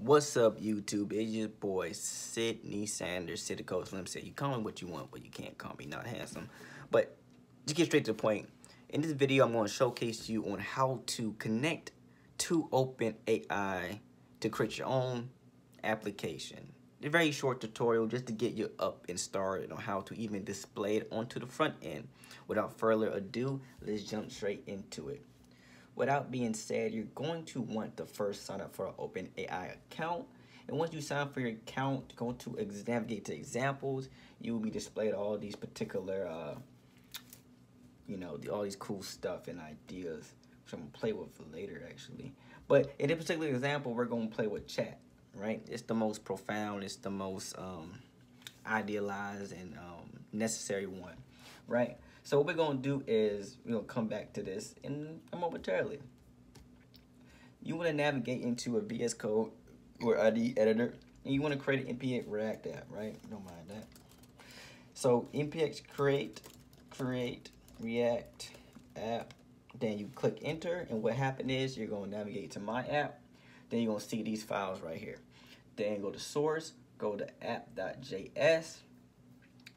What's up, YouTube? It's your boy, Sydney Sanders, City Coach Slim said, you call me what you want, but you can't call me not handsome. But to get straight to the point. In this video, I'm going to showcase you on how to connect to OpenAI to create your own application. A very short tutorial just to get you up and started on how to even display it onto the front end. Without further ado, let's jump straight into it. Without being said, you're going to want to first sign up for an OpenAI account. And once you sign up for your account, go to navigate to examples. You will be displayed all these particular, uh, you know, all these cool stuff and ideas, which I'm gonna play with later actually. But in this particular example, we're gonna play with chat, right? It's the most profound, it's the most um, idealized and um, necessary one, right? So what we're gonna do is gonna come back to this in momentarily. You wanna navigate into a VS Code or ID editor and you wanna create an NPX React app, right? Don't mind that. So NPX create, create React app. Then you click enter and what happened is you're gonna navigate to my app. Then you're gonna see these files right here. Then go to source, go to app.js,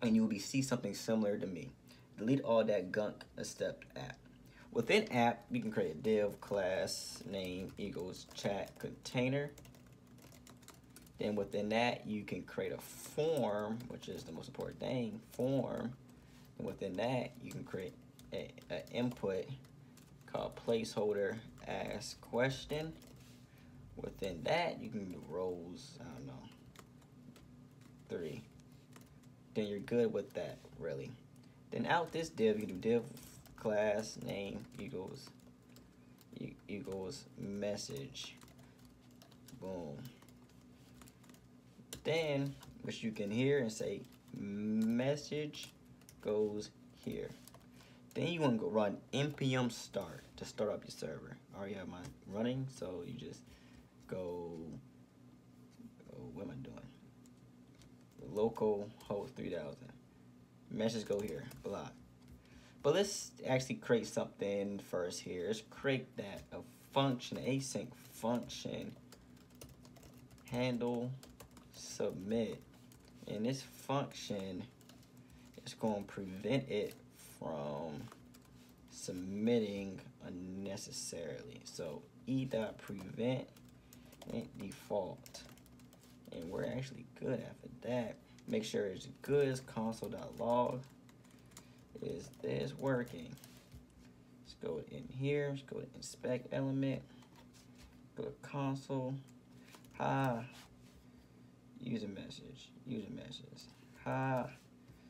and you'll be see something similar to me delete all that gunk a step app. Within app, you can create a div class name equals chat container. Then within that, you can create a form, which is the most important thing, form. And within that, you can create an input called placeholder ask question. Within that, you can do rows, I don't know, three. Then you're good with that, really. Then out this div, you do div class name equals equals message. Boom. Then, which you can hear and say message goes here. Then you want to go run npm start to start up your server. I already have mine running, so you just go, what am I doing? Local host 3000 message go here, block. But let's actually create something first here. Let's create that a function, async function, handle submit. And this function is going to prevent it from submitting unnecessarily. So e dot prevent default. And we're actually good after that. Make sure it's good as console.log. Is this working? Let's go in here. Let's go to inspect element. Go to console. Hi. User message. User message. Hi.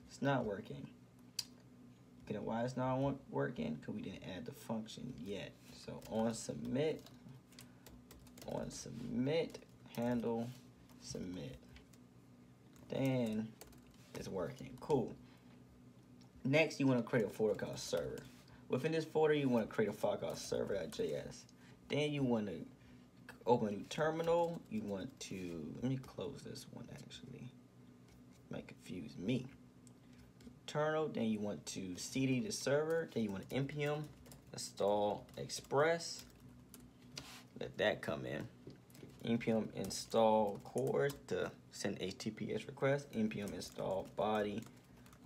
It's not working. You know why it's not working? Because we didn't add the function yet. So on submit, on submit, handle, submit. Then it's working. Cool. Next, you want to create a folder called server. Within this folder, you want to create a called server.js. Then you want to open a new terminal. You want to, let me close this one actually. Might confuse me. Terminal, then you want to cd the server. Then you want to npm install express. Let that come in npm install cors to send HTTPS request, npm install body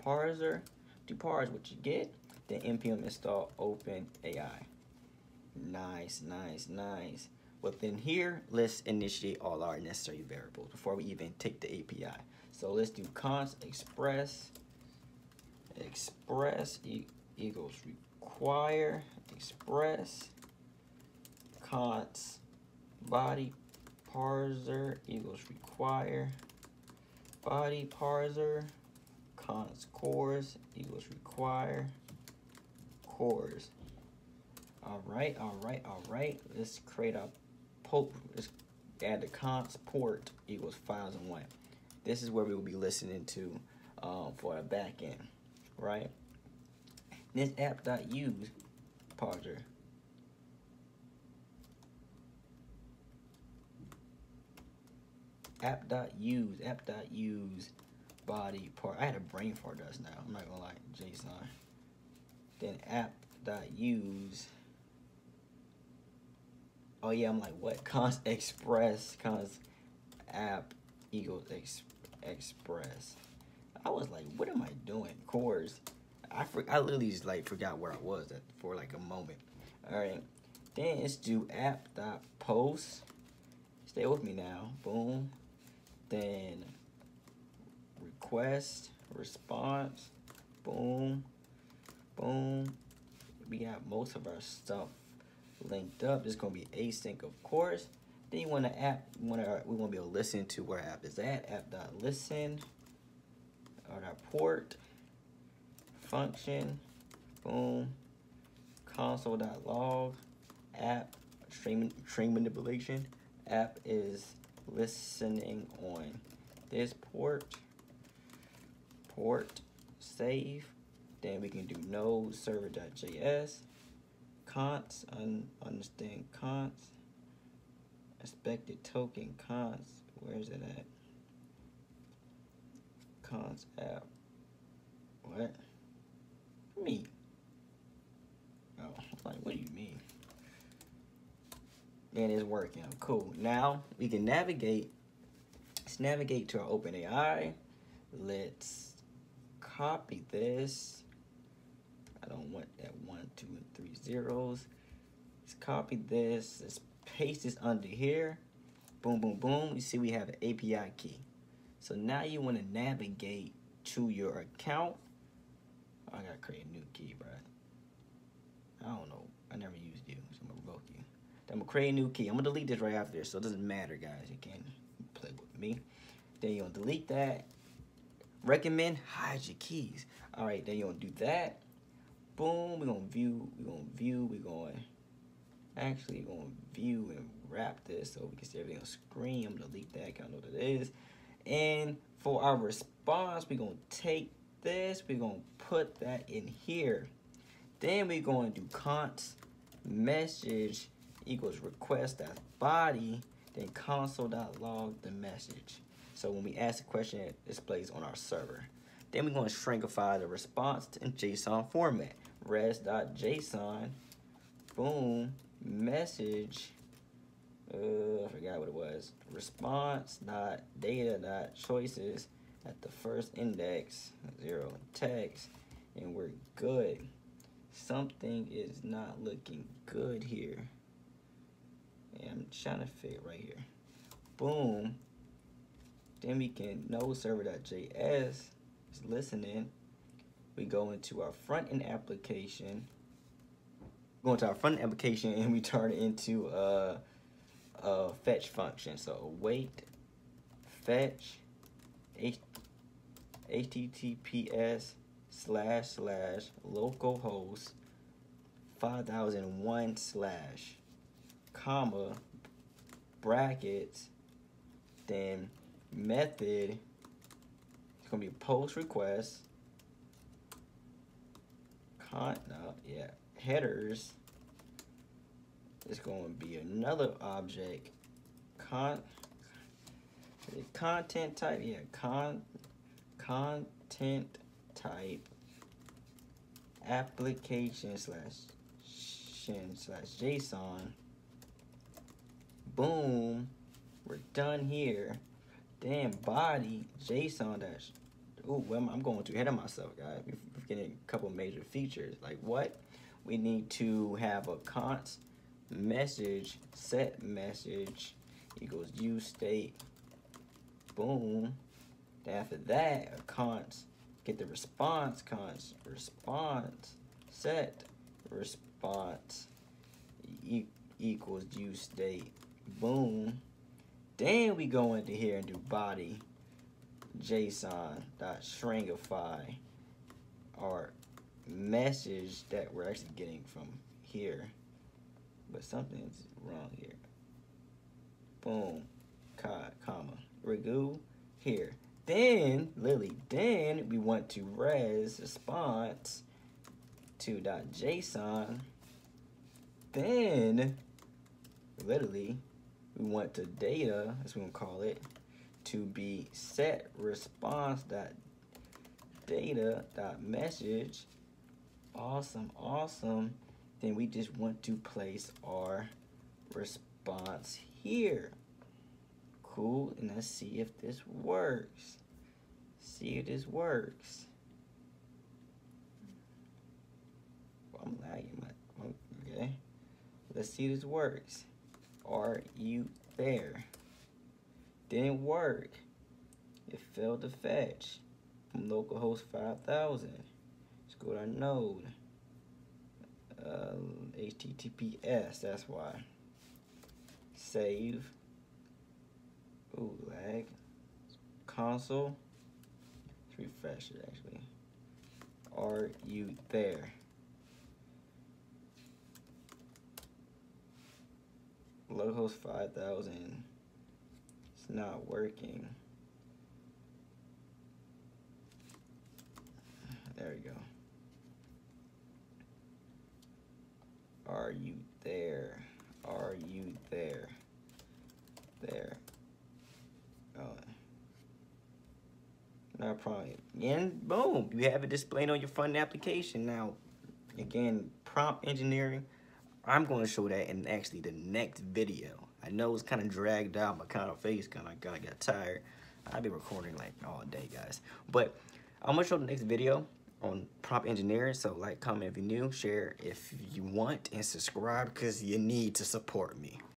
parser, do parse what you get, then npm install open AI. Nice, nice, nice. Within here, let's initiate all our necessary variables before we even take the API. So let's do const express, express e equals require, express, const body parser equals require. Body parser const cors equals require. Cors all right all right all right. Let's create a port let's add the const port equals files and one. This is where we will be listening to um, for our backend right? This app.use parser app.use, app.use body part. I had a brain fart just now. I'm not gonna lie, JSON. Then app.use. Oh yeah, I'm like what? Const express, const app equals ex express. I was like, what am I doing? Course, I for, I literally just like forgot where I was at for like a moment. All right, then let's do app dot post. Stay with me now. Boom. Then request response. Boom. Boom. We got most of our stuff linked up. Is gonna be async, of course. Then you want to app. Want to we want to be able to listen to where app is at. App dot listen. Or dot port function. Boom. Console dot log. App string string manipulation. App is listening on this port. Port save. Then we can do node server.js. Const, un, understand const. Expected token const. Where is it at? Const app. What? Me. Oh, like, what do you mean? And it's working. Cool. Now we can navigate. Let's navigate to our OpenAI. Let's copy this. I don't want that one, two, and three zeros. Let's copy this. Let's paste this under here. Boom, boom, boom. You see we have an API key. So now you want to navigate to your account. I gotta create a new key, bro. I don't know. I never used you, so I'm gonna revoke you. Then I'm gonna create a new key. I'm gonna delete this right after this, so it doesn't matter, guys. You can't play with me. Then you're gonna delete that. Recommend hide your keys. All right, then you're gonna do that. Boom, we're gonna view, we're gonna view, we're going actually gonna view and wrap this so we can see everything on screen. I'm gonna delete that, I know what it is. And for our response, we're gonna take this, we're gonna put that in here. Then we're to do const message equals request as body, then console.log the message. So when we ask a question, it displays on our server. Then we're going to stringify the response in JSON format. res.json, boom, message, uh, I forgot what it was. Response dot data dot choices at the first index, zero text, and we're good. Something is not looking good here. Yeah, I'm trying to fit right here. Boom. Then we can node server.js is listening. We go into our front end application. Go into our front end application and we turn it into a, a fetch function. So wait, fetch, HTTPS slash slash localhost 5001 slash comma brackets then method it's gonna be post request con no yeah headers it's going to be another object con content type yeah con content type application slash shin slash json boom. We're done here. Damn body. Json dash oh well i'm going too ahead of myself guys. We're getting a couple major features. Like what? We need to have a const message set message equals use state boom. After that a const get the response const response set response e equals use state boom. Then we go into here and do body. Json dot stringify our message that we're actually getting from here. But something's wrong here. Boom. Comma. Regoo here. Then, Lily, then we want to res response to dot JSON. Then, literally, we want the data, as we gonna call it, to be set response dot data dot message. Awesome, awesome. Then we just want to place our response here. Cool, and let's see if this works. See if this works. I'm lagging my, okay. Let's see if this works. Are you there? Didn't work. It failed to fetch from localhost 5000. Let's go to our node. Uh, HTTPS, that's why. Save. Ooh, lag. Console. Let's refresh it actually. Are you there? Localhost 5000. It's not working. There we go. Are you there? Are you there? There. Oh. No problem. And boom, you have it displayed on your front application. Now, again, prompt engineering, I'm going to show that in actually the next video. I know it's kind of dragged out. My kind of face kind of got tired. I've been recording like all day, guys. But I'm going to show the next video on prompt engineering. So like, comment if you're new, share if you want, and subscribe because you need to support me.